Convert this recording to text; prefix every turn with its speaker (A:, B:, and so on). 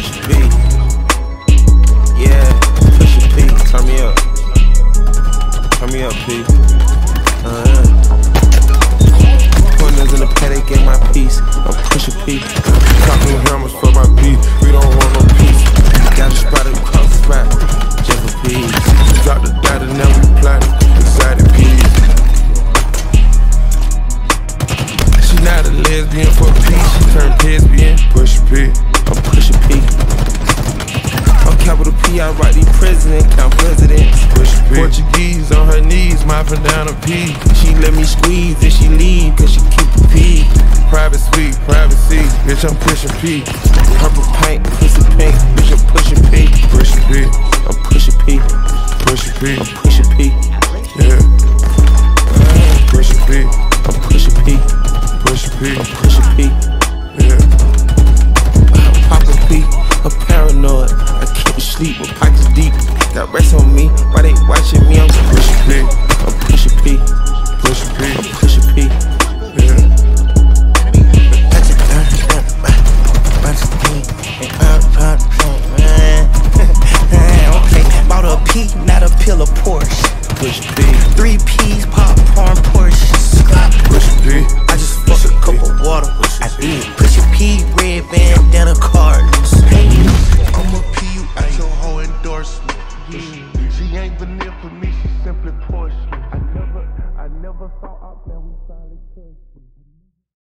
A: Push P. Yeah, push P. Turn me up. Turn me up, P. Uh-huh. Corners in the paddock, get my piece. I'm pushing P. Talking
B: hammers for my beat. We don't
A: want no peace. Got a spot across the spot. Just for peace.
B: Drop the data, now we plotting. Excited peas.
A: She not a lesbian for peace. She turned lesbian.
B: Push P.
A: I write the president, count presidents. Portuguese on her knees, mopping down a P. She let me squeeze and she leave, cause she keep a P. Private suite, privacy. Bitch,
B: I'm pushing
A: P. Purple paint, pussy pink, bitch, I'm pushing P.
B: Push P.
A: I'm pushing P.
B: Push P.
A: I'm pushing P. sleep with pockets deep. Got rest on me, why they watching me? I'm push a P, I'm push a P,
B: push a P, I'm
A: push a P.
B: Yeah.
C: Okay, bought a P, not a pill of Porsche.
A: Push
C: Three P's, popcorn, Porsche.
B: Push P. ain't vanilla for me, she's simply
A: porcelain. I never, I never thought out there, we finally touched.